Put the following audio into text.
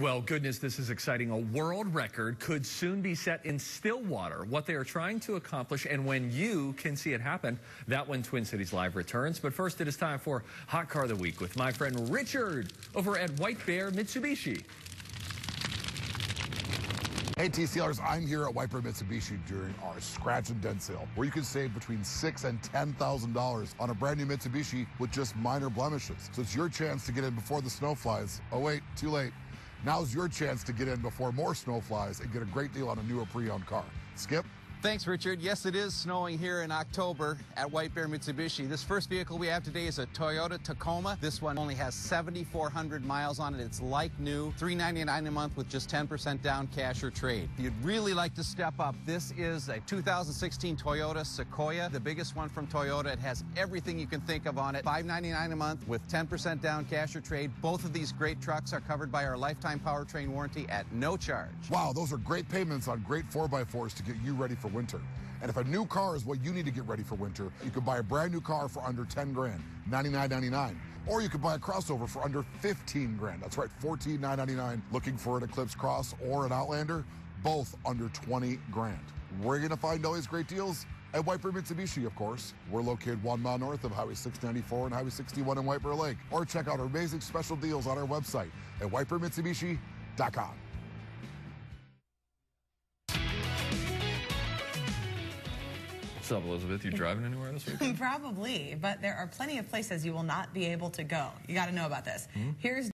Well, goodness, this is exciting. A world record could soon be set in Stillwater. What they are trying to accomplish and when you can see it happen, that when Twin Cities Live returns. But first, it is time for Hot Car of the Week with my friend Richard over at White Bear Mitsubishi. Hey TCLers, I'm here at White Bear Mitsubishi during our scratch and dent sale, where you can save between six and ten thousand dollars on a brand new Mitsubishi with just minor blemishes. So it's your chance to get in before the snow flies. Oh wait, too late. Now's your chance to get in before more snow flies and get a great deal on a newer pre-owned car. Skip? Thanks, Richard. Yes, it is snowing here in October at White Bear Mitsubishi. This first vehicle we have today is a Toyota Tacoma. This one only has 7,400 miles on it. It's like new, 399 a month with just 10% down cash or trade. If you'd really like to step up, this is a 2016 Toyota Sequoia, the biggest one from Toyota. It has everything you can think of on it. 599 a month with 10% down cash or trade. Both of these great trucks are covered by our lifetime powertrain warranty at no charge. Wow, those are great payments on great 4x4s to get you ready for winter. And if a new car is what you need to get ready for winter, you can buy a brand new car for under 10 grand, 99.99. Or you could buy a crossover for under 15 grand. That's right, 14,999. Looking for an Eclipse Cross or an Outlander? Both under 20 grand. Going to find all these great deals? At White Bear Mitsubishi, of course. We're located one mile north of Highway 694 and Highway 61 in Bear Lake. Or check out our amazing special deals on our website at whitebearmitsubishi.com. What's up, Elizabeth? You driving anywhere this week? Probably, but there are plenty of places you will not be able to go. You got to know about this. Hmm? Here's